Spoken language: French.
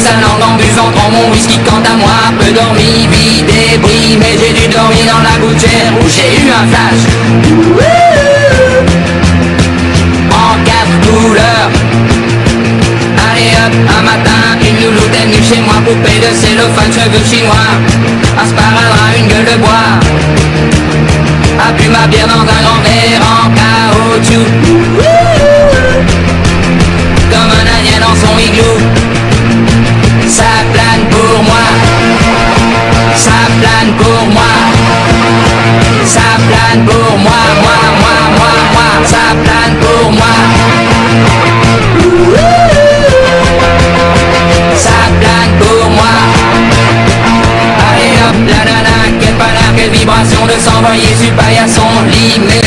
sa langue en buvant. Dans mon whisky Quant à moi, peu dormi, vide et bris Mais j'ai dû dormir dans la gouttière où j'ai eu un flash. En quatre couleurs. Allez hop, un matin, une louloute est venue chez moi Poupée de cellophane, cheveux chinois. Un sparadrap, une gueule de bois. A bu ma bière dans un grand verre en caoutchouc Ça plane pour moi Moi, moi, moi, moi. Ça plane pour moi. Ça plane pour moi. Allez hop, la la, quelle palabre, quelle vibration de s'envoyer sur paillasson lit